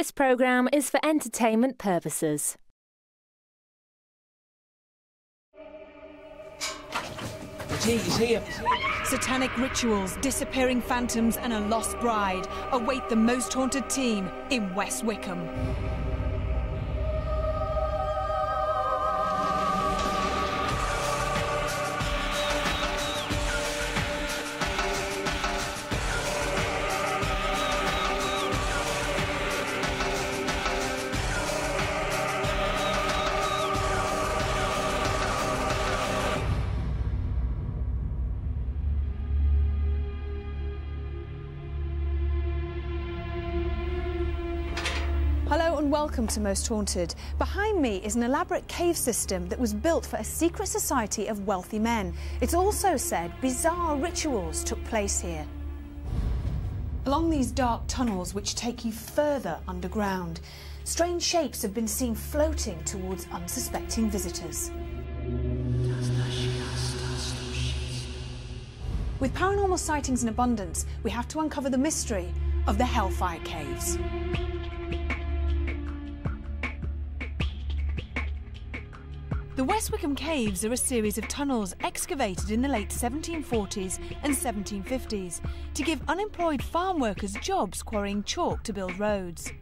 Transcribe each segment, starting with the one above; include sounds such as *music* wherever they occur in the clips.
This programme is for entertainment purposes. He's here. Satanic rituals, disappearing phantoms, and a lost bride await the most haunted team in West Wycombe. Welcome to Most Haunted. Behind me is an elaborate cave system that was built for a secret society of wealthy men. It's also said bizarre rituals took place here. Along these dark tunnels, which take you further underground, strange shapes have been seen floating towards unsuspecting visitors. With paranormal sightings in abundance, we have to uncover the mystery of the Hellfire Caves. The West Wycombe Caves are a series of tunnels excavated in the late 1740s and 1750s to give unemployed farm workers jobs quarrying chalk to build roads.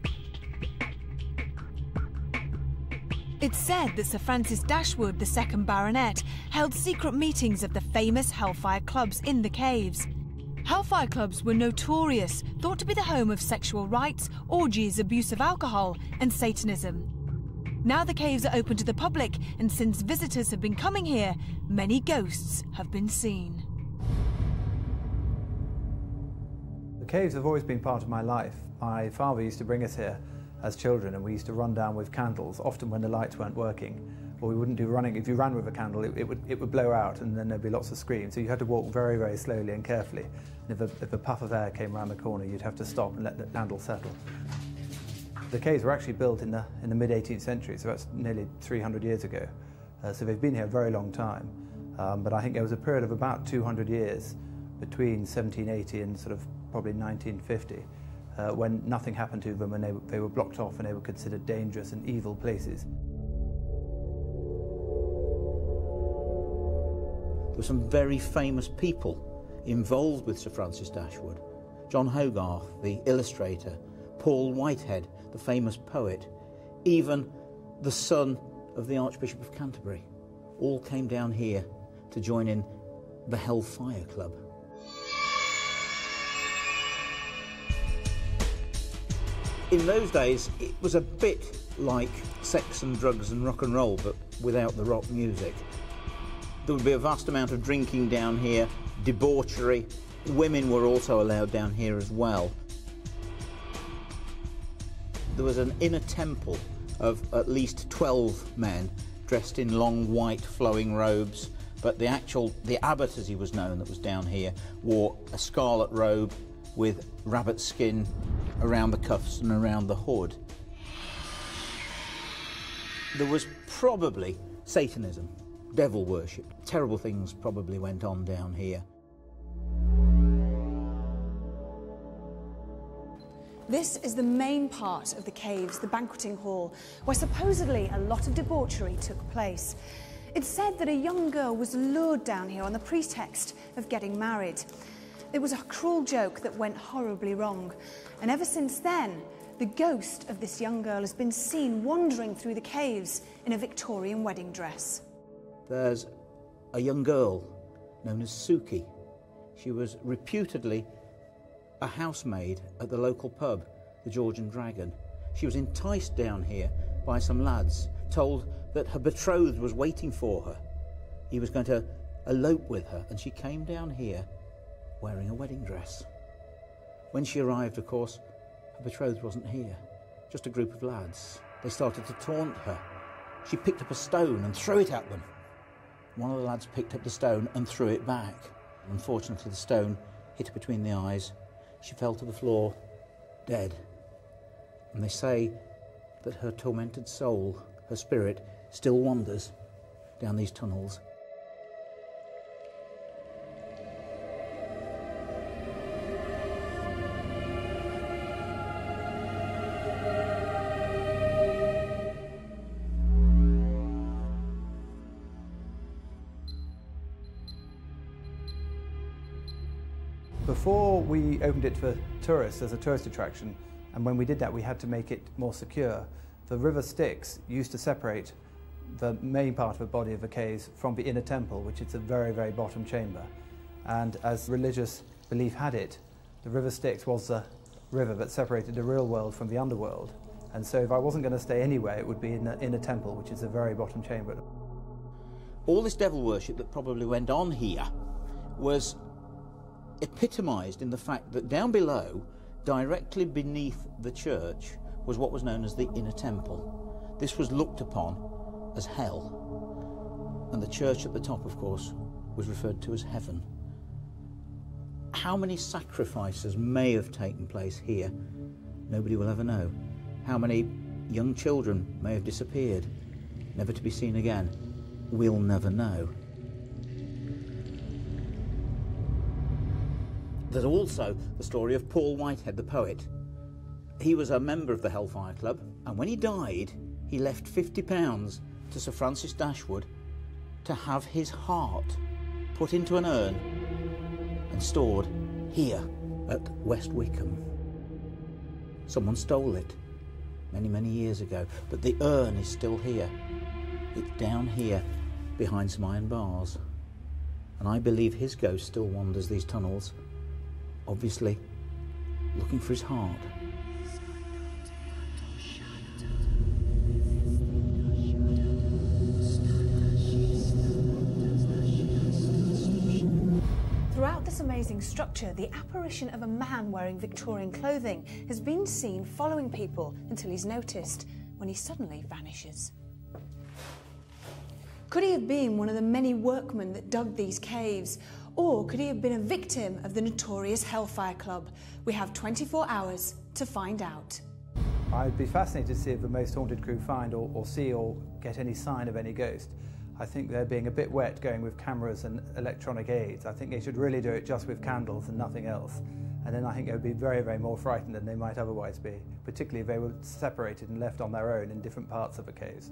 It's said that Sir Francis Dashwood, the second Baronet, held secret meetings of the famous Hellfire Clubs in the caves. Hellfire Clubs were notorious, thought to be the home of sexual rites, orgies, abuse of alcohol, and Satanism. Now the caves are open to the public, and since visitors have been coming here, many ghosts have been seen. The caves have always been part of my life. My father used to bring us here as children and we used to run down with candles, often when the lights weren't working. Or we wouldn't do running. If you ran with a candle, it, it, would, it would blow out and then there'd be lots of screams. So you had to walk very, very slowly and carefully. And if a, if a puff of air came around the corner, you'd have to stop and let the candle settle. The caves were actually built in the, in the mid-18th century, so that's nearly 300 years ago. Uh, so they've been here a very long time. Um, but I think there was a period of about 200 years between 1780 and sort of probably 1950 uh, when nothing happened to them and they, they were blocked off and they were considered dangerous and evil places. There were some very famous people involved with Sir Francis Dashwood. John Hogarth, the illustrator, Paul Whitehead, the famous poet, even the son of the Archbishop of Canterbury, all came down here to join in the Hellfire Club. In those days, it was a bit like sex and drugs and rock and roll, but without the rock music. There would be a vast amount of drinking down here, debauchery. Women were also allowed down here as well. There was an inner temple of at least 12 men dressed in long white flowing robes, but the actual, the abbot as he was known that was down here, wore a scarlet robe with rabbit skin around the cuffs and around the hood. There was probably Satanism, devil worship. Terrible things probably went on down here. This is the main part of the caves, the banqueting hall, where supposedly a lot of debauchery took place. It's said that a young girl was lured down here on the pretext of getting married. It was a cruel joke that went horribly wrong, and ever since then, the ghost of this young girl has been seen wandering through the caves in a Victorian wedding dress. There's a young girl known as Suki. She was reputedly a housemaid at the local pub, the George and Dragon. She was enticed down here by some lads, told that her betrothed was waiting for her. He was going to elope with her, and she came down here wearing a wedding dress. When she arrived, of course, her betrothed wasn't here, just a group of lads. They started to taunt her. She picked up a stone and threw it at them. One of the lads picked up the stone and threw it back. Unfortunately, the stone hit her between the eyes. She fell to the floor, dead. And they say that her tormented soul, her spirit, still wanders down these tunnels. Opened it for tourists as a tourist attraction, and when we did that, we had to make it more secure. The river Styx used to separate the main part of the body of the caves from the inner temple, which is the very, very bottom chamber. And as religious belief had it, the river Styx was the river that separated the real world from the underworld. And so if I wasn't going to stay anywhere, it would be in the inner temple, which is the very bottom chamber. All this devil worship that probably went on here was epitomised in the fact that down below, directly beneath the church, was what was known as the inner temple. This was looked upon as hell. And the church at the top, of course, was referred to as heaven. How many sacrifices may have taken place here? Nobody will ever know. How many young children may have disappeared, never to be seen again? We'll never know. There's also the story of Paul Whitehead, the poet. He was a member of the Hellfire Club, and when he died, he left £50 to Sir Francis Dashwood to have his heart put into an urn and stored here at West Wycombe. Someone stole it many, many years ago, but the urn is still here. It's down here behind some iron bars. And I believe his ghost still wanders these tunnels, obviously looking for his heart. Throughout this amazing structure, the apparition of a man wearing Victorian clothing has been seen following people until he's noticed when he suddenly vanishes. Could he have been one of the many workmen that dug these caves? Or could he have been a victim of the notorious Hellfire Club? We have 24 hours to find out. I'd be fascinated to see if the most haunted crew find or, or see or get any sign of any ghost. I think they're being a bit wet going with cameras and electronic aids. I think they should really do it just with candles and nothing else. And then I think they would be very, very more frightened than they might otherwise be, particularly if they were separated and left on their own in different parts of the caves.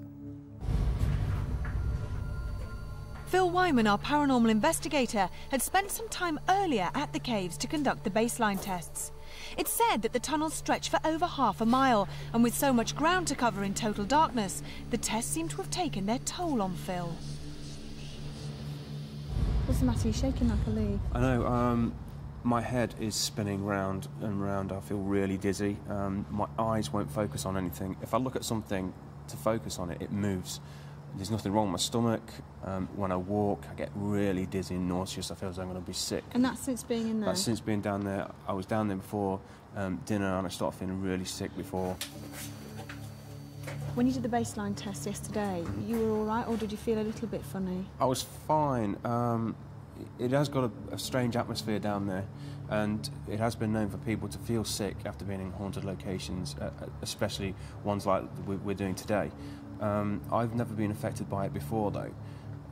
Phil Whyman, our paranormal investigator, had spent some time earlier at the caves to conduct the baseline tests. It's said that the tunnels stretch for over half a mile, and with so much ground to cover in total darkness, the tests seem to have taken their toll on Phil. What's the matter? You're shaking like a leaf. I know. Um, my head is spinning round and round. I feel really dizzy. Um, my eyes won't focus on anything. If I look at something to focus on it, it moves. There's nothing wrong with my stomach. Um, when I walk, I get really dizzy and nauseous. I feel as though I'm going to be sick. And that's since being in there? That's since being down there. I was down there before um, dinner and I started feeling really sick before. When you did the baseline test yesterday, you were all right, or did you feel a little bit funny? I was fine. Um, it has got a, a strange atmosphere down there, and it has been known for people to feel sick after being in haunted locations, uh, especially ones like we're doing today. Um, I've never been affected by it before, though.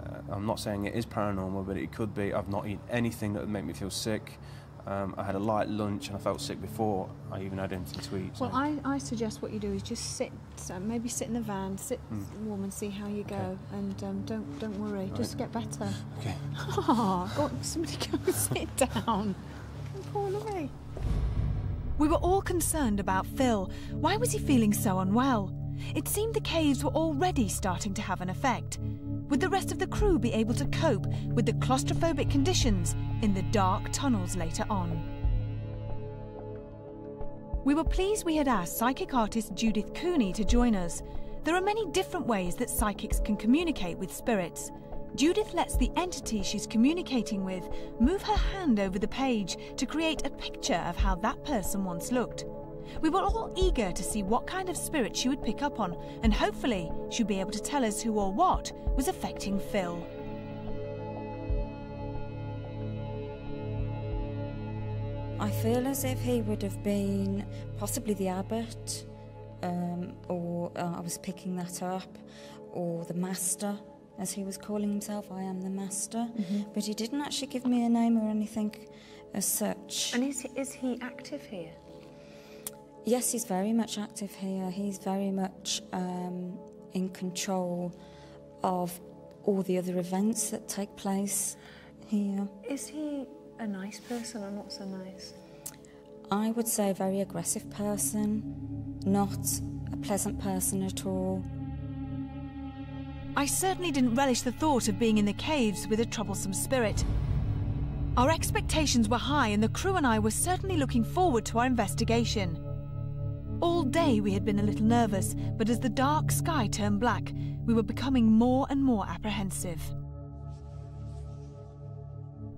Uh, I'm not saying it is paranormal, but it could be. I've not eaten anything that would make me feel sick. Um, I had a light lunch and I felt sick before I even had anything to eat. So. Well, I, I suggest what you do is just sit, uh, maybe sit in the van, sit mm. warm and see how you go, okay. and um, don't don't worry, right. just get better. Okay. Oh, *laughs* go, somebody go and sit *laughs* down. Poor Louis. We were all concerned about Phil. Why was he feeling so unwell? It seemed the caves were already starting to have an effect. Would the rest of the crew be able to cope with the claustrophobic conditions in the dark tunnels later on? We were pleased we had asked psychic artist Judith Cooney to join us. There are many different ways that psychics can communicate with spirits. Judith lets the entity she's communicating with move her hand over the page to create a picture of how that person once looked. We were all eager to see what kind of spirit she would pick up on, and hopefully she'd be able to tell us who or what was affecting Phil. I feel as if he would have been possibly the abbot, um, or uh, I was picking that up, or the master, as he was calling himself. I am the master, mm-hmm. but he didn't actually give me a name or anything as such. And is he, is he active here? Yes, he's very much active here. He's very much um, in control of all the other events that take place here. Is he a nice person or not so nice? I would say a very aggressive person, not a pleasant person at all. I certainly didn't relish the thought of being in the caves with a troublesome spirit. Our expectations were high, and the crew and I were certainly looking forward to our investigation. All day we had been a little nervous, but as the dark sky turned black, we were becoming more and more apprehensive.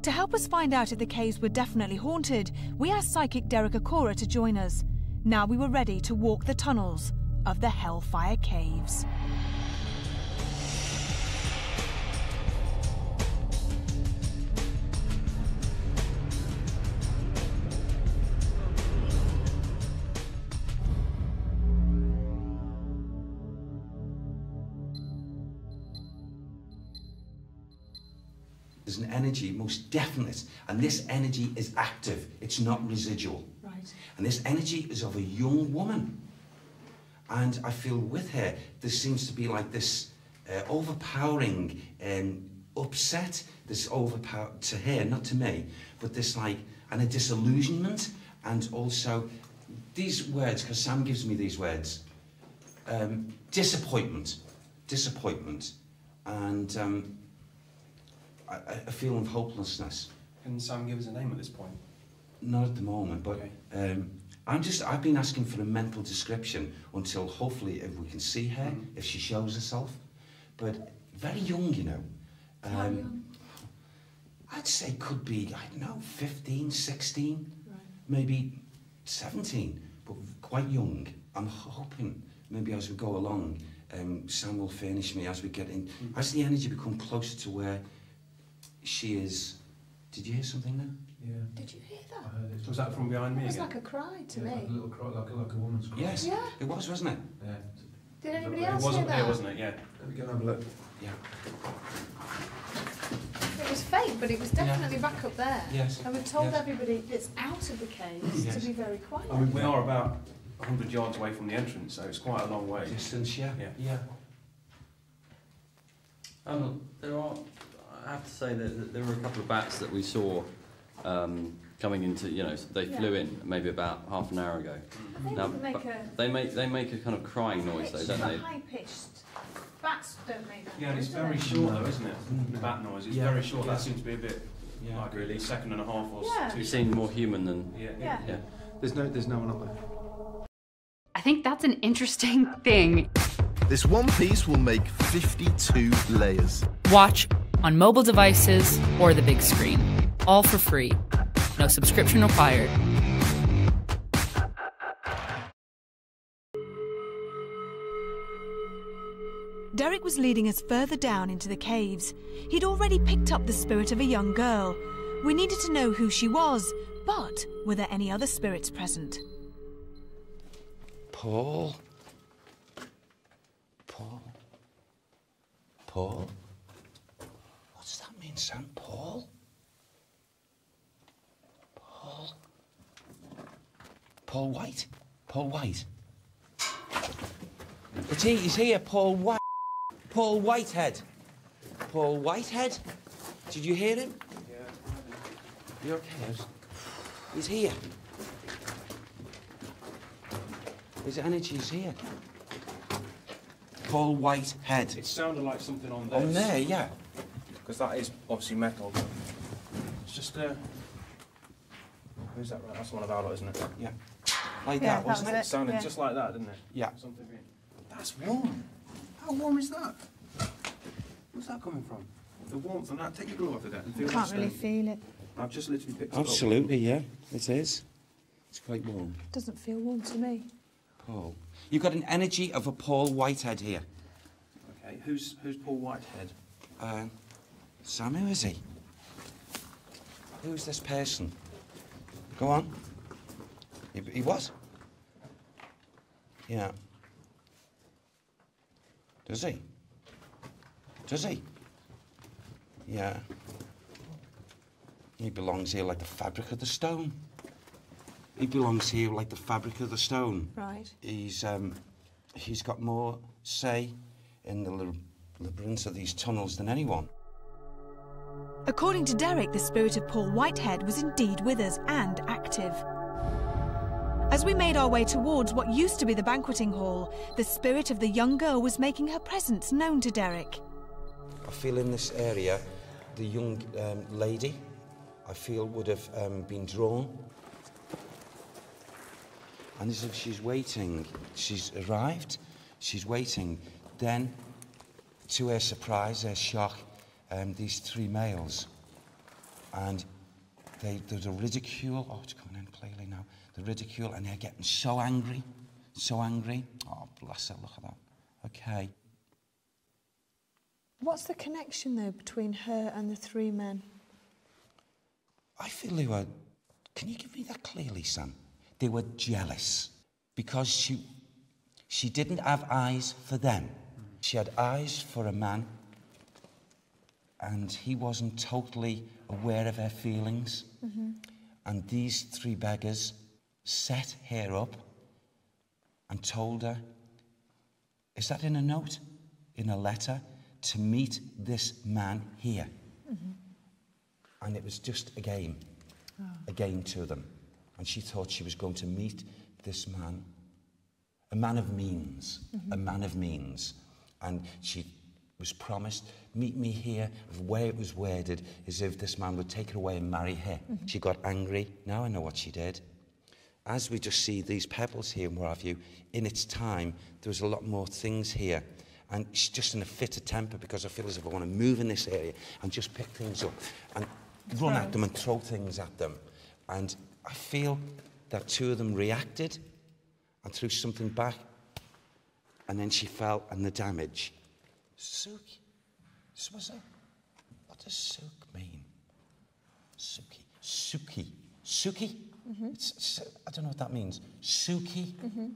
To help us find out if the caves were definitely haunted, we asked psychic Derek Acorah to join us. Now we were ready to walk the tunnels of the Hellfire Caves. There's an energy, most definite, and this energy is active. It's not residual. Right. And this energy is of a young woman. And I feel with her, there seems to be like this uh, overpowering um, upset, this overpower to her, not to me, but this like, and a disillusionment, and also these words, because Sam gives me these words, um, disappointment, disappointment, and um, a, a feeling of hopelessness. Can Sam give us a name at this point? Not at the moment, but um, I'm just, I've been asking for a mental description until hopefully if we can see her, if she shows herself. But very young, you know. Um, I'd say could be, I don't know, 15, 16, maybe 17, but quite young. I'm hoping maybe as we go along, um, Sam will furnish me as we get in. As the energy become closer to where she is. Did you hear something now? Yeah. Did you hear that? I heard it. Was that from behind me It was again? like a cry to Yeah, me. Like a little cry, like a, like a woman's cry. Yes, Yeah. it was, wasn't it? Yeah. Did anybody it else wasn't hear that? It wasn't it? Yeah. Let me go and have a look. Yeah. It was faint, but it was definitely back up there. Yes. And we've told Yes. everybody that's out of the caves Yes. to be very quiet. I mean, we are about 100 yards away from the entrance, so it's quite a long way. Distance, yeah. Yeah. Yeah. Um, there are, I have to say that that there were a couple of bats that we saw um, coming into, you know, they flew in maybe about half an hour ago. I think Now, they make a They make, they make a kind of crying noise though, don't they? high pitched. Bats don't make that. Yeah, and it's very they? short though, isn't it? The bat noise. It's Yeah. very short. Yeah. That seems to be a bit Yeah. like really second and a half or s- Yeah. two You seem more human than, Yeah. Yeah. yeah. There's no, there's no one up there. I think that's an interesting thing. This one piece will make 52 layers. Watch on mobile devices or the big screen. All for free. No subscription required. Derek was leading us further down into the caves. He'd already picked up the spirit of a young girl. We needed to know who she was, but were there any other spirits present? Paul. Paul. Paul. What does that mean, Sam? Paul? Paul. Paul White? Paul White? It's he, he's here, Paul White. Paul Whitehead. Paul Whitehead? Did you hear him? Yeah. You okay? He's here. His energy's here. Paul Whitehead. It sounded like something on there. On there, yeah. Because that is obviously metal. but It's just uh. Who's that? Right, that's one of our lot, isn't it? Yeah. Like Yeah, that, that wasn't was it? It sounded Yeah. just like that, didn't it? Yeah. Something being. That's warm. How warm is that? Where's that coming from? The warmth and that. Take your glove off of that and feel Can't really feel it. I've just literally picked it up. Absolutely, yeah. It is. It's quite warm. It Doesn't feel warm to me. Paul. You've got an energy of a Paul Whitehead here. Okay, who's who's Paul Whitehead? Uh, Sam, who is he? Who's this person? Go on. He, he what? Yeah. Does he? Does he? Yeah. He belongs here like the fabric of the stone. He belongs here like the fabric of the stone. Right. He's um, he's got more say in the labyrinth of these tunnels than anyone. According to Derek, the spirit of Paul Whitehead was indeed with us and active. As we made our way towards what used to be the banqueting hall, the spirit of the young girl was making her presence known to Derek. I feel in this area, the young um, lady, I feel would have um, been drawn. And as if she's waiting, she's arrived, she's waiting. Then, to her surprise, her shock, um, these three males, and they, there's a ridicule. Oh, it's coming in clearly now. The ridicule, and they're getting so angry, so angry. Oh, bless her, look at that. Okay. What's the connection, though, between her and the three men? I feel they were. Can you give me that clearly, Sam? They were jealous because she, she didn't have eyes for them. She had eyes for a man, and he wasn't totally aware of her feelings. Mm-hmm. And these three beggars set her up and told her, is that in a note, in a letter, to meet this man here? Mm-hmm. And it was just a game, a game to them. And she thought she was going to meet this man, a man of means, a man of means. And she was promised, meet me here. The way it was worded is if this man would take her away and marry her. Mm-hmm. She got angry. Now I know what she did. As we just see these pebbles here and what have you, in its time, there was a lot more things here. And she's just in a fit of temper because I feel as if I want to move in this area and just pick things up and run at them and throw things at them. And I feel that two of them reacted and threw something back. And then she fell and the damage. So what's that? What does sook mean? Suki. Suki. Suki? It's, it's, I don't know what that means. Suki? Mhm.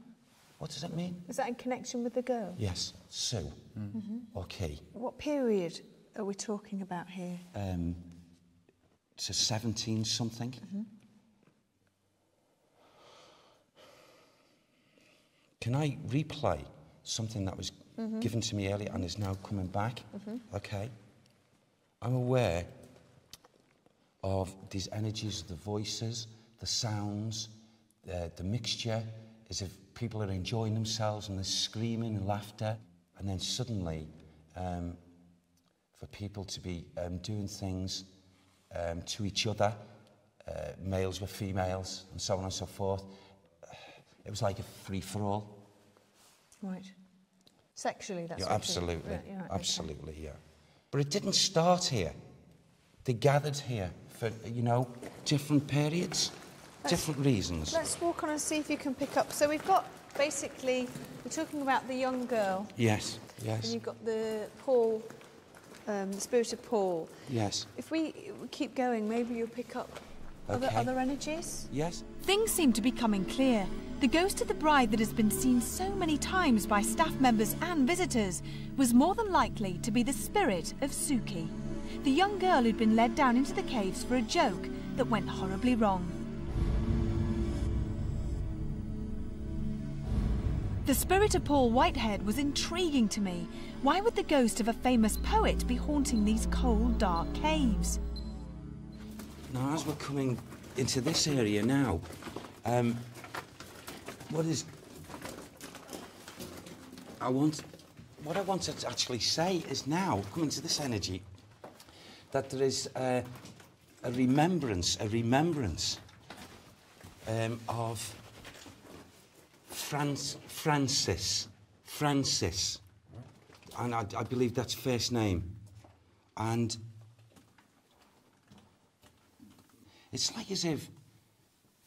What does that mean? Is that in connection with the girl? Yes, Sue. Mhm. Okay. What period are we talking about here? Um, to 17 something. Mhm. Can I replay something that was Mhm. given to me earlier and is now coming back? Mhm. Okay. I'm aware of these energies, the voices, the sounds, the, the mixture, as if people are enjoying themselves and there's screaming and laughter. And then suddenly, um, for people to be um, doing things um, to each other, uh, males with females, and so on and so forth. It was like a free for all. Right. Sexually, that's Yeah, absolutely. Right, yeah, okay. absolutely, yeah. But it didn't start here. They gathered here for, you know, different periods, different reasons. Let's walk on and see if you can pick up. So we've got basically, we're talking about the young girl. Yes, yes. And you've got the Paul, um, the spirit of Paul. yes, If we keep going, maybe you'll pick up Okay. other energies. yes. Things seem to be coming clear. The ghost of the bride that has been seen so many times by staff members and visitors was more than likely to be the spirit of Suki, the young girl who'd been led down into the caves for a joke that went horribly wrong. The spirit of Paul Whitehead was intriguing to me. Why would the ghost of a famous poet be haunting these cold, dark caves? Now, as we're coming into this area now, um, what is. I want. What I want to actually say is now, coming to this energy, that there is a remembrance, a remembrance um, of Franc- Francis. Francis. And I, I believe that's first name. And it's like as if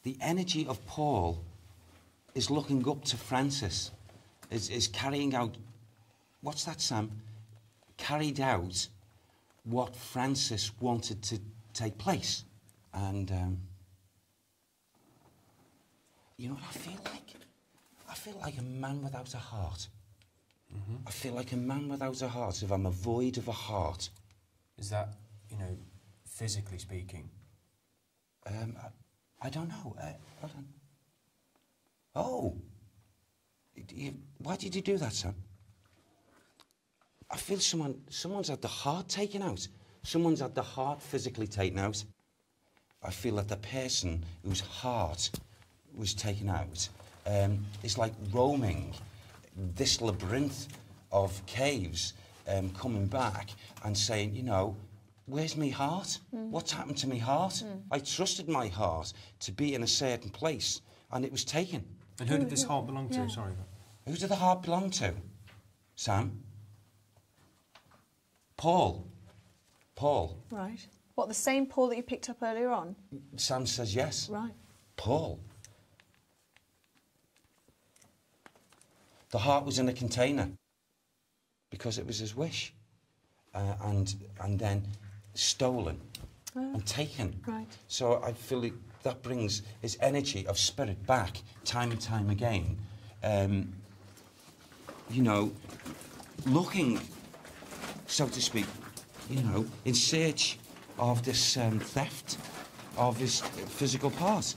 the energy of Paul is looking up to Francis, is, is carrying out, what's that, Sam? Carried out what Francis wanted to take place. And, um, you know what I feel like? I feel like a man without a heart. I feel like a man without a heart if I'm a void of a heart. Is that, you know, physically speaking? Um, I, don't know. Uh, hold on. Oh. Why did you do that, son? I feel someone, someone's had the heart taken out. someone's had the heart physically taken out. I feel that the person whose heart was taken out um, is like roaming this labyrinth of caves, um, coming back and saying, you know, where's my heart? Mm. What's happened to my heart? I trusted my heart to be in a certain place, and it was taken. And who did this heart belong to? Sorry. Who did the heart belong to? Sam? Paul? Paul? Right. What, the same Paul that you picked up earlier on? Sam says yes. Right. Paul? The heart was in a container because it was his wish. Uh, and, and then stolen Oh. and taken. Right. So I feel like that brings his energy of spirit back time and time again. Um, you know, looking, so to speak, you know, in search of this um, theft of his physical part.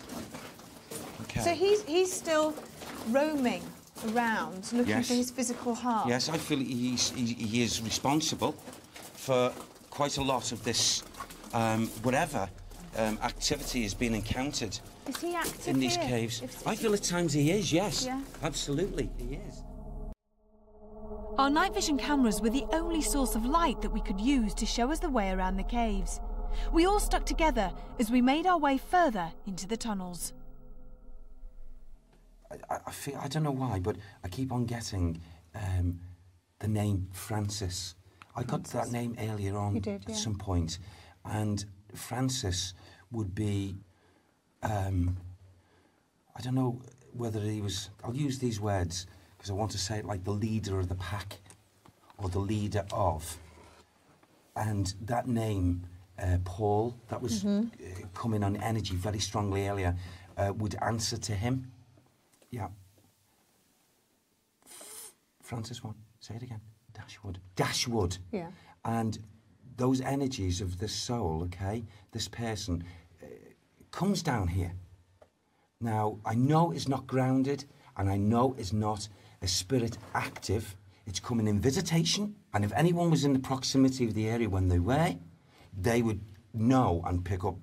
Okay. So he's, he's still roaming around looking Yes. for his physical heart? Yes, I feel he's, he, he is responsible for quite a lot of this, um, whatever um, activity has been encountered Is he active in these here? caves. If- I feel at times he is, yes. Yeah. Absolutely, he is. Our night vision cameras were the only source of light that we could use to show us the way around the caves. We all stuck together as we made our way further into the tunnels. I, I feel, I don't know why, but I keep on getting um, the name Francis. I got that name earlier on did, at yeah. some point, and Francis would be, um, I don't know whether he was, I'll use these words because I want to say it like the leader of the pack or the leader of. And that name, uh, Paul, that was Mhm. uh, coming on energy very strongly earlier, uh, would answer to him. Yeah. Francis one, Say it again. Dashwood. Dashwood. Yeah. And those energies of the soul, okay, this person, uh, comes down here. Now, I know it's not grounded, and I know it's not a spirit active. It's coming in visitation, and if anyone was in the proximity of the area when they were, they would know and pick up.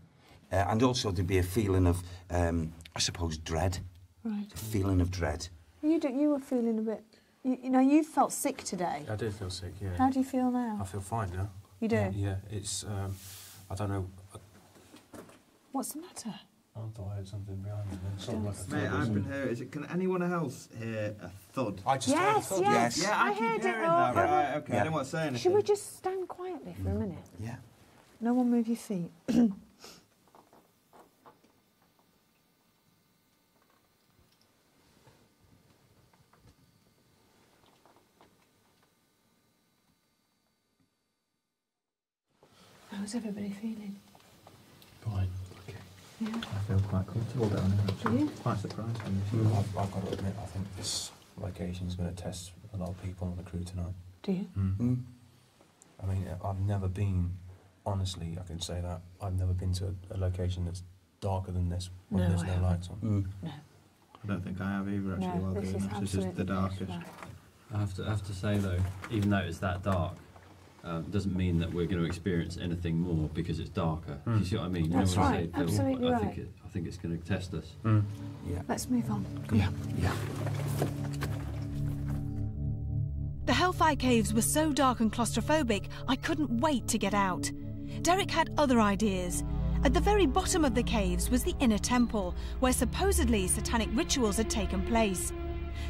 Uh, and also, there'd be a feeling of, um, I suppose, dread. Right. A feeling of dread. You, do, you were feeling a bit... You, you know, you felt sick today. I did feel sick, yeah. How do you feel now? I feel fine now. You do? Yeah, yeah, it's, um, I don't know. What's the matter? I thought I heard something behind me. then, Sort like a Mate, thud or I've been something. hearing. Is it? Can anyone else hear a thud? I just heard a thud. yes. yes. Yeah, I, I keep heard it hearing all. that. Right, okay. Yeah. I don't want to say anything. Should we just stand quietly for a minute? Yeah. No one move your feet. *clears throat* How's everybody feeling? Fine. Okay. Yeah. I feel quite comfortable down here, actually. Do you? Quite surprised. Mm, I've, I've got to admit, I think this location is going to test a lot of people on the crew tonight. Do you? Mm. I mean, I've never been, honestly, I can say that, I've never been to a, a location that's darker than this when No, there's I no haven't. lights on. Mm. No. I don't think I have either, actually, No, while this doing is this. This is the darkest. I have to I have to say though, even though it's that dark, um, doesn't mean that we're going to experience anything more because it's darker. Do you see what I mean? You know That's when I right, say, "Oh, absolutely I think right. it, I think it's going to test us. Yeah. Let's move on. Yeah. Yeah. The Hellfire Caves were so dark and claustrophobic, I couldn't wait to get out. Derek had other ideas. At the very bottom of the caves was the inner temple, where supposedly satanic rituals had taken place.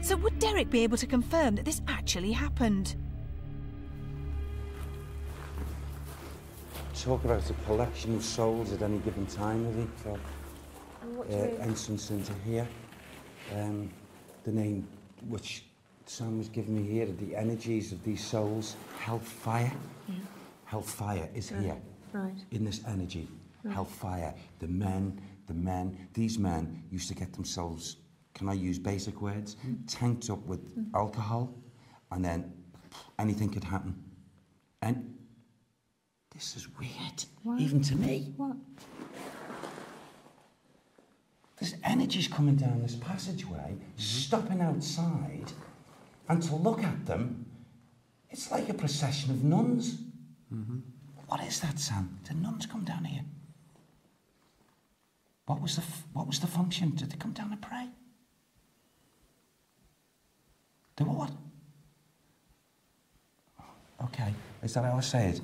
So would Derek be able to confirm that this actually happened? Talk about a collection of souls at any given time, really, for uh, entrance into here. Um, the name which Sam was giving me here, the energies of these souls, hellfire. Yeah. Hellfire is Right. here Right. in this energy. Right. Hellfire. The men, the men, these men used to get themselves, can I use basic words, tanked up with alcohol, and then anything could happen. And this is weird, What? even to me. What? There's energies coming down this passageway, stopping outside, and to look at them, it's like a procession of nuns. Mm-hmm. What is that, Sam? Did nuns come down here? What was the what was the function? Did they come down and pray? They were what? Okay, is that how I say it?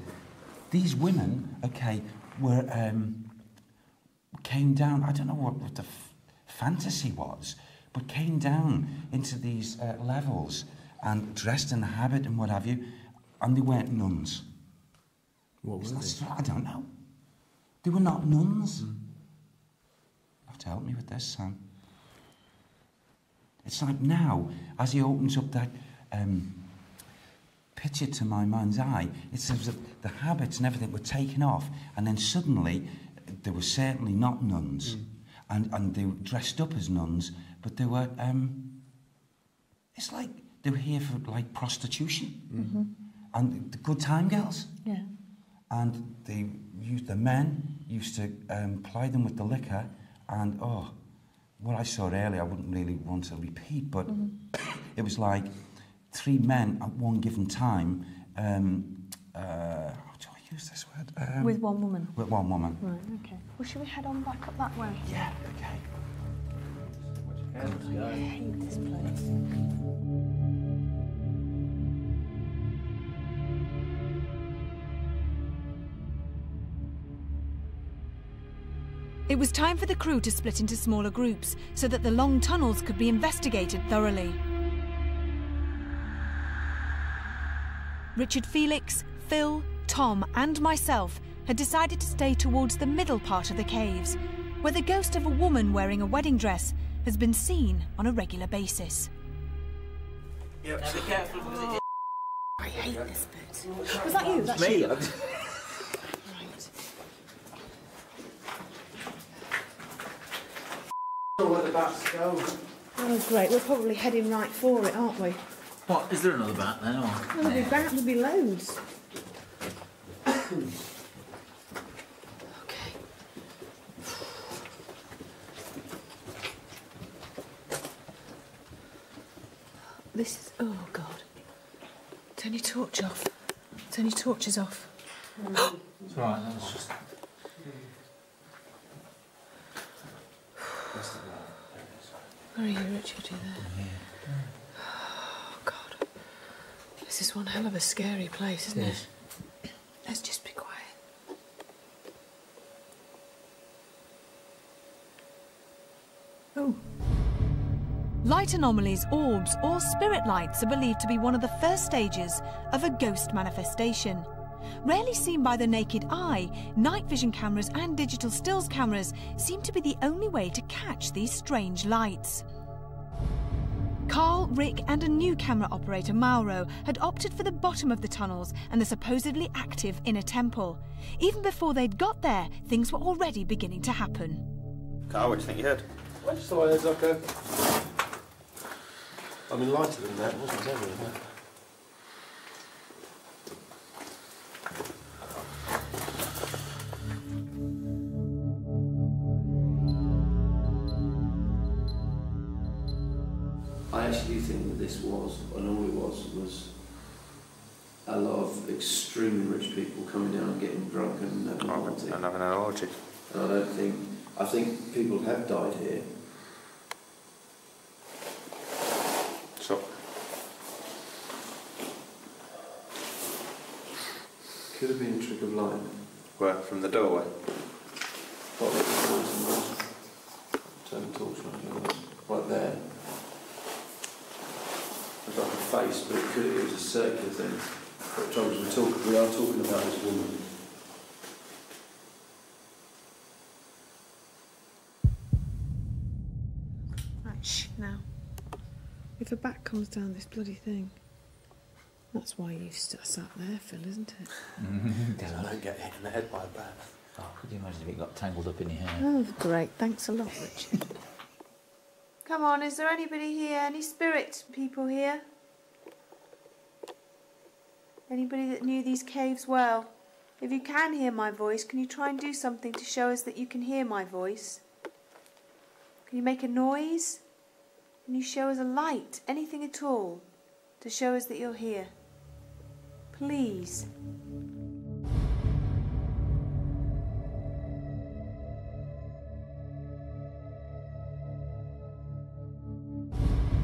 These women, okay, were um, came down. I don't know what, what the f- fantasy was, but came down into these uh, levels and dressed in habit and what have you, and they weren't nuns. What were that they? I don't know. They were not nuns. You have to help me with this, Sam. It's like now, as he opens up that um, picture to my mind's eye, it's as if the habits and everything were taken off, and then suddenly they were certainly not nuns, and, and they were dressed up as nuns, but they were. Um, it's like they were here for like prostitution Mhm. and the good time girls. Yeah. And they used the men used to um, ply them with the liquor, and oh, what I saw earlier, I wouldn't really want to repeat, but *coughs* it was like three men at one given time. Um, uh, how do I use this word? Um, With one woman. With one woman. Right, okay. Well, should we head on back up that way? Yeah, okay. I hate this place. It was time for the crew to split into smaller groups so that the long tunnels could be investigated thoroughly. Richard Felix, Phil, Tom, and myself had decided to stay towards the middle part of the caves, where the ghost of a woman wearing a wedding dress has been seen on a regular basis. Now be careful because it I hate this bit. Was that you? That's me. you. I'm- Right. where the bats go. Oh, great. We're probably heading right for it, aren't we? What, is there another bat then? Or? There'll be back, there'll be loads. okay. This is. Oh, God. Turn your torch off. Turn your torches off. It's right, that's just. Where are you, Richard? You there? Oh, God. This is one hell of a scary place, isn't Yes. it? Let's just be quiet. Oh. Light anomalies, orbs, or spirit lights are believed to be one of the first stages of a ghost manifestation. Rarely seen by the naked eye, night vision cameras and digital stills cameras seem to be the only way to catch these strange lights. Carl, Rick, and a new camera operator, Mauro, had opted for the bottom of the tunnels and the supposedly active inner temple. Even before they'd got there, things were already beginning to happen. Carl, what do you think you heard? I just thought I heard like a. I mean, lighter than that, wasn't it? Of extremely rich people coming down and getting drunk and having a party. And having an orgy. And I don't think, I think people have died here. So, Could have been a trick of light. where? From the doorway? What was the torch was? Turn the torch on, right there. It's like a face, but it could it was a circular thing. But the trouble is, we're talking, we are talking about this woman. Right, shh, now. If a bat comes down this bloody thing, that's why you've st- sat there, Phil, isn't it? *laughs* Because I don't get hit in the head by a bat. Oh, could you imagine if it got tangled up in your hair? Oh, great. Thanks a lot, Richard. *laughs* Come on, is there anybody here? Any spirit people here? Anybody that knew these caves well, if you can hear my voice, can you try and do something to show us that you can hear my voice? Can you make a noise? Can you show us a light, anything at all, to show us that you're here? Please.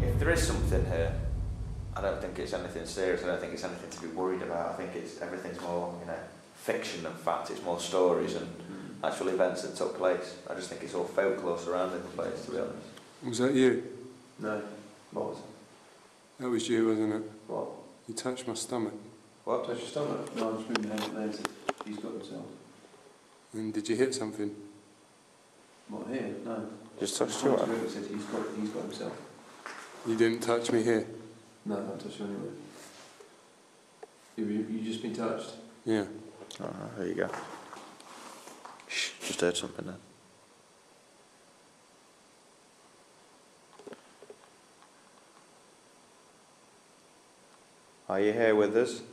If there is something here, I don't think it's anything serious. I don't think it's anything to be worried about. I think it's everything's more, you know, fiction than fact. It's more stories and mm-hmm. actual events that took place. I just think it's all folklore surrounding the place, to be honest. Was that you? No. What was it? That was you, wasn't it? What? You touched my stomach. What? Touch your stomach? No, I'm just moving down there. He's got himself. And did you hit something? What, here? No. Just touched you? you, It said he's got, he's got himself. You didn't touch me here? No, I haven't touched you anywhere. You, you, you just been touched? Yeah. Oh, there you go. Shh, just heard something then. Are you here with us?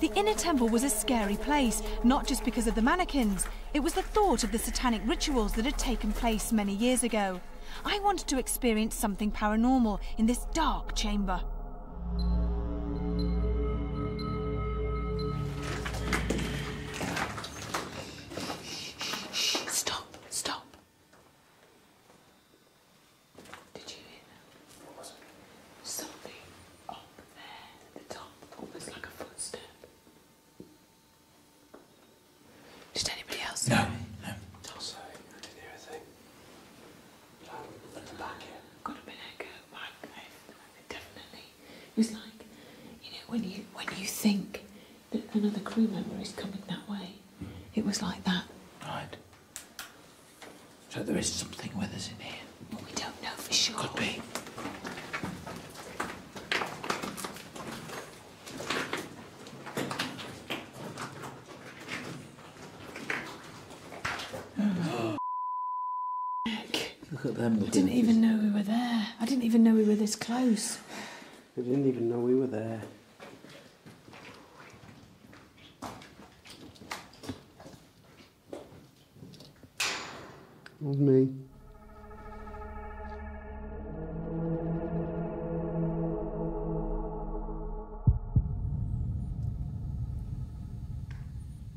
The inner temple was a scary place, not just because of the mannequins. It was the thought of the satanic rituals that had taken place many years ago. I wanted to experience something paranormal in this dark chamber. Stop, stop. Did you hear that? Something up there at the top, almost like a footstep. Did anybody else? No, no. Oh, sorry, I didn't hear a thing. Like, at the back here. Got a bit echo, but I- definitely. It was like, you know, when you when you think that another crew member is coming that way, it was like that. Right. So there is something with us in here. Well, we don't know for sure. Could be. Look at them. I didn't even know we were there. I didn't even know we were this close. I didn't even know we were there. It was me.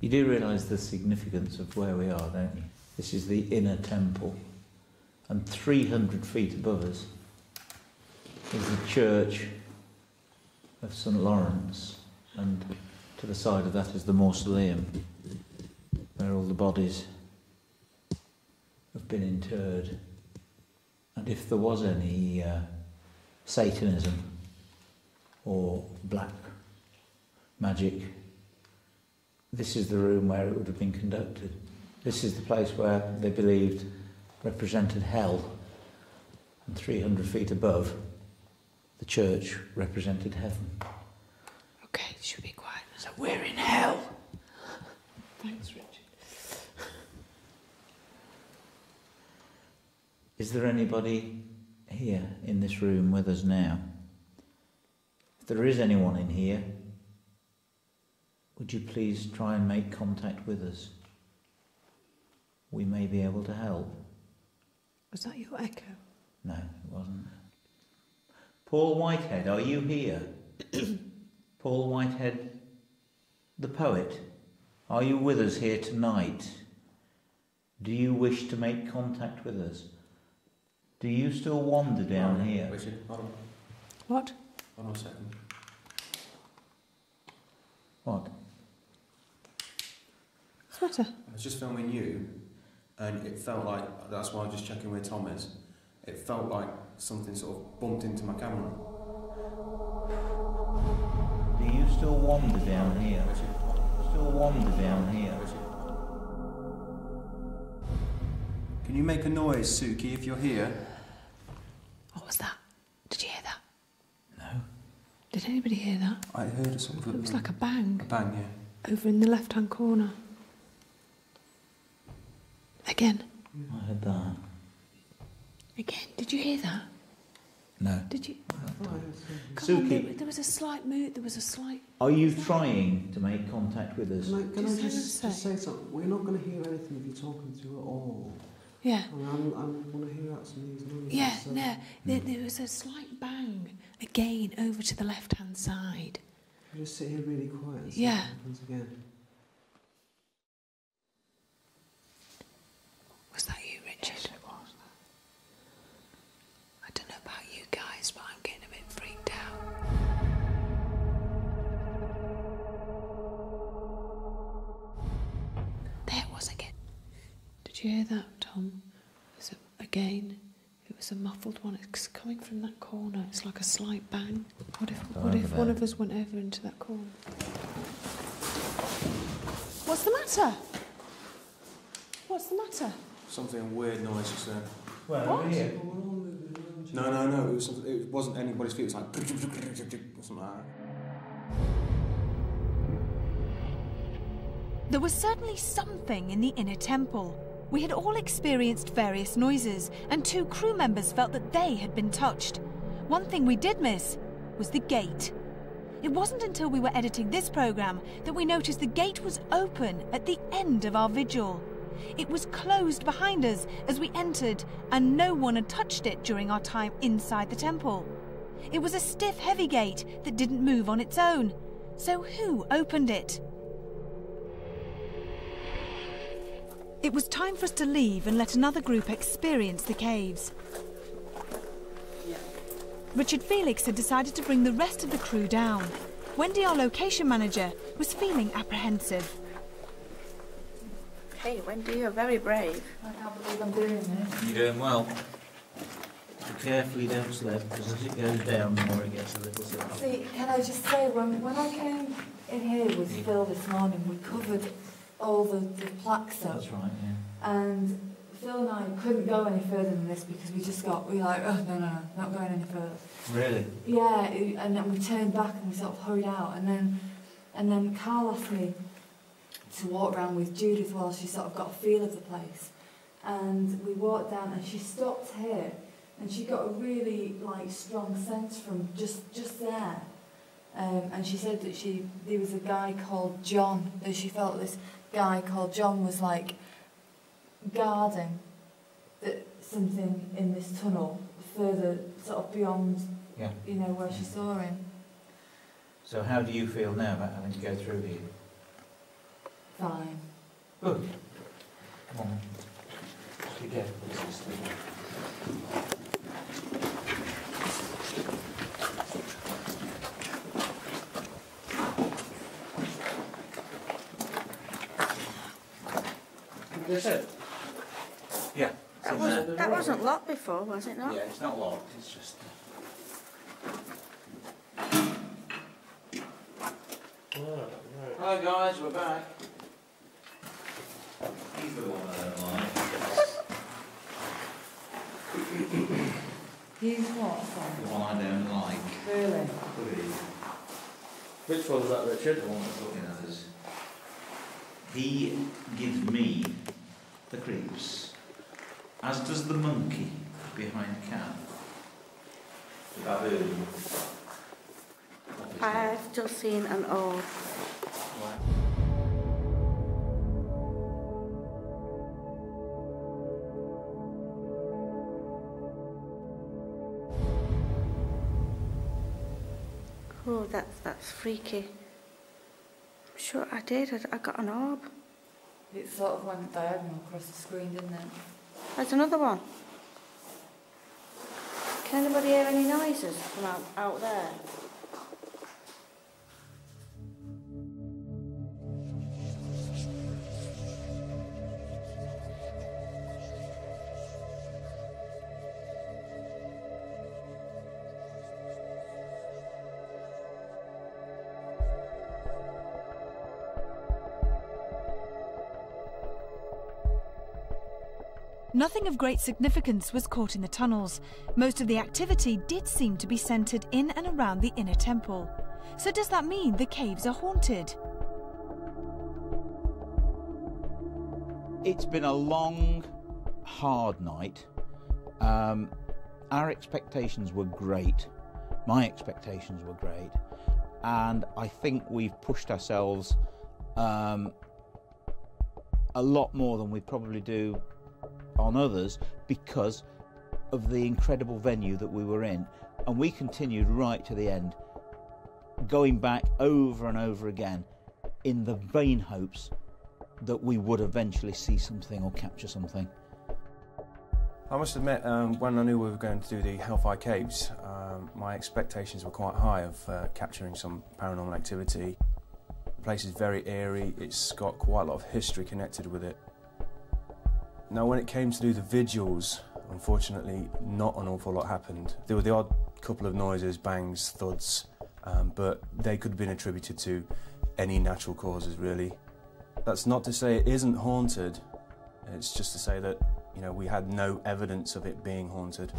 You do realise the significance of where we are, don't you? This is the inner temple, and 300 feet above us is the church of St Lawrence, and to the side of that is the mausoleum, where all the bodies have been interred. And if there was any uh, Satanism or black magic this is the room where it would have been conducted. This is the place where they believed represented hell. And 300 feet above, the church represented heaven. Okay, should be quiet. So we're in hell. Thanks, Richard. Is there anybody here in this room with us now? If there is anyone in here, would you please try and make contact with us? We may be able to help. Was that your echo? No, it wasn't. Paul Whitehead, are you here? *coughs* Paul Whitehead, the poet, are you with us here tonight? Do you wish to make contact with us? Do you still wander down here? Richard, hold on. What? Hold on a second. What? What's the matter? I was just filming you, and it felt like that's why I was just checking where Tom is. It felt like something sort of bumped into my camera. Do you still wander down here? Still wander down here? Can you make a noise, Suki, if you're here? What was that? Did you hear that? No. Did anybody hear that? I heard a sort of It was like a bang a bang, yeah. over in the left hand corner. Again. I heard that. Again. Did you hear that? No. Did you? Come on, Suki. there, there was a slight move. There was a slight. Are you trying to make contact with us? Can I, can I Just hang on just, just say something? We're not going to hear anything if you're talking to her at all. Yeah. I mean, I'm, I'm to hear out some of these noises. Yeah, so- no. There, there was a slight bang again over to the left hand side. We just sit here really quiet and see Yeah. what happens again? Did you hear that, Tom? It was a, again, it was a muffled one. It's coming from that corner. It's like a slight bang. What if, what if one of us went over into that corner? What's the matter? What's the matter? Something weird noise just then. Well, What? here. No, no, no. It was it wasn't anybody's feet. It was like something like that. There was certainly something in the inner temple. We had all experienced various noises, and two crew members felt that they had been touched. One thing we did miss was the gate. It wasn't until we were editing this programme that we noticed the gate was open at the end of our vigil. It was closed behind us as we entered, and no one had touched it during our time inside the temple. It was a stiff, heavy gate that didn't move on its own. So who opened it? It was time for us to leave and let another group experience the caves. Richard Felix had decided to bring the rest of the crew down. Wendy, our location manager, was feeling apprehensive. Hey, Wendy, you're very brave. I can't believe I'm doing this. You're doing well. Be careful you don't slip, because as it goes down, the more it gets a little slippery. See, can I just say, when, when I came in here with Phil this morning, we covered all the, the plaques up. That's right, yeah. And Phil and I couldn't go any further than this because we just got, we were like, oh, no, no, no, not going any further. Really? Yeah, and then we turned back and we sort of hurried out. And then, and then Carl asked me to walk around with Judith while she sort of got a feel of the place. And we walked down and she stopped here and she got a really like strong sense from just, just there. Um, and she said that she there was a guy called John that she felt this guy called John was like guarding that something in this tunnel further sort of beyond Yeah. you know where she saw him. So how do you feel now about having to go through here? Fine. Good. Come on. Be careful. That's it. Yeah. That wasn't, that wasn't locked before, was it not? Yeah, it's not locked, it's just... Uh, oh, Hello guys, we're back. He's the one I don't like. Use what? Sorry. The one I don't like. Really? Which one's that, Richard? The one that's looking at us. He gives me the creeps, as does the monkey behind Cam. The baboon. I've just seen an orb. Oh, that's that's freaky. I'm sure I did. I, I got an orb. It sort of went diagonal across the screen, didn't it? There's another one. Can anybody hear any noises from out, out there? Nothing of great significance was caught in the tunnels. Most of the activity did seem to be centred in and around the inner temple. So, does that mean the caves are haunted? It's been a long, hard night. Um, our expectations were great. My expectations were great. And I think we've pushed ourselves um, a lot more than we probably do on others because of the incredible venue that we were in. And we continued right to the end, going back over and over again in the vain hopes that we would eventually see something or capture something. I must admit, um, when I knew we were going to do the Hellfire Caves, um, my expectations were quite high of uh, capturing some paranormal activity. The place is very eerie, it's got quite a lot of history connected with it. Now, when it came to do the vigils, unfortunately, not an awful lot happened. There were the odd couple of noises, bangs, thuds, um, but they could have been attributed to any natural causes, really. That's not to say it isn't haunted, it's just to say that, you know, we had no evidence of it being haunted.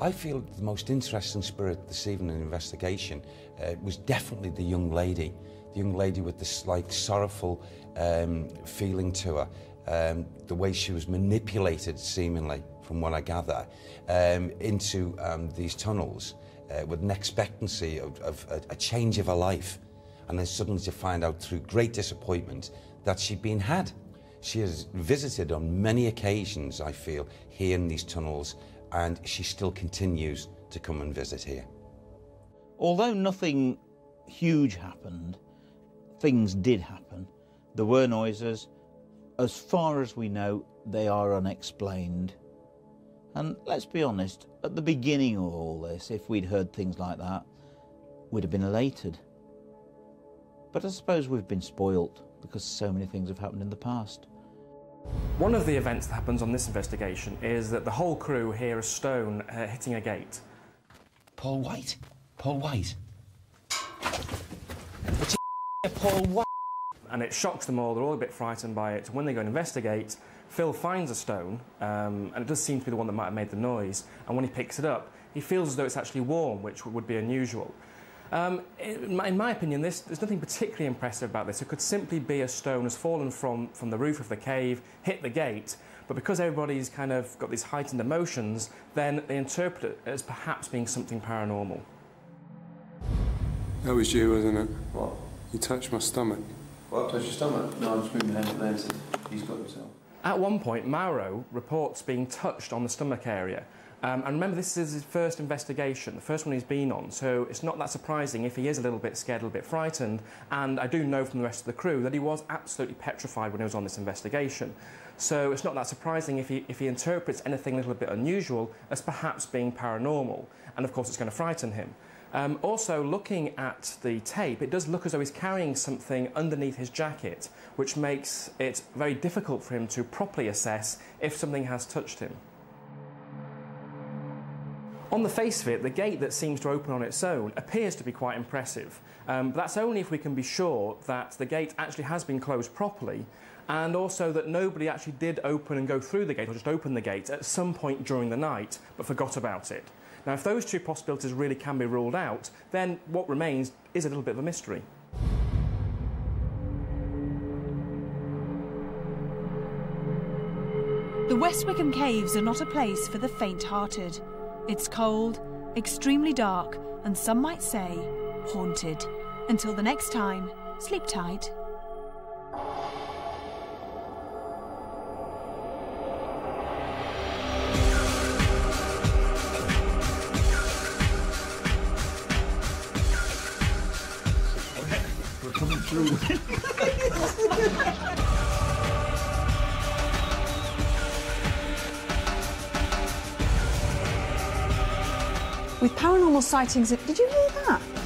I feel the most interesting spirit this evening in investigation uh, was definitely the young lady. The young lady with the like sorrowful um, feeling to her. Um, the way she was manipulated, seemingly, from what I gather, um, into um, these tunnels uh, with an expectancy of, of a, a change of her life. And then suddenly to find out through great disappointment that she'd been had. She has visited on many occasions, I feel, here in these tunnels, and she still continues to come and visit here. Although nothing huge happened, things did happen. There were noises. As far as we know, they are unexplained. And let's be honest, at the beginning of all this, if we'd heard things like that, we'd have been elated. But I suppose we've been spoilt because so many things have happened in the past. One of the events that happens on this investigation is that the whole crew hear a stone uh, hitting a gate. Paul White? Paul White? It's a Paul White. And it shocks them all, they're all a bit frightened by it. When they go and investigate, Phil finds a stone, um, and it does seem to be the one that might have made the noise. And when he picks it up, he feels as though it's actually warm, which would be unusual. Um, in, my, in, my, opinion, this, there's nothing particularly impressive about this. It could simply be a stone has fallen from, from the roof of the cave, hit the gate, but because everybody's kind of got these heightened emotions, then they interpret it as perhaps being something paranormal. That was you, wasn't it? What? You touched my stomach. What? Touched your stomach? No, I'm just moving my hand up there and he's got himself. At one point, Mauro reports being touched on the stomach area. Um, and remember, this is his first investigation, the first one he's been on, so it's not that surprising if he is a little bit scared, a little bit frightened. And I do know from the rest of the crew that he was absolutely petrified when he was on this investigation. So it's not that surprising if he, if he interprets anything a little bit unusual as perhaps being paranormal. And of course, it's going to frighten him. Um, also, looking at the tape, it does look as though he's carrying something underneath his jacket, which makes it very difficult for him to properly assess if something has touched him. On the face of it, the gate that seems to open on its own appears to be quite impressive. Um, but that's only if we can be sure that the gate actually has been closed properly and also that nobody actually did open and go through the gate or just open the gate at some point during the night but forgot about it. Now, if those two possibilities really can be ruled out, then what remains is a little bit of a mystery. The West Wycombe Caves are not a place for the faint-hearted. It's cold, extremely dark, and some might say, haunted. Until the next time, sleep tight. Sightings, did you hear that?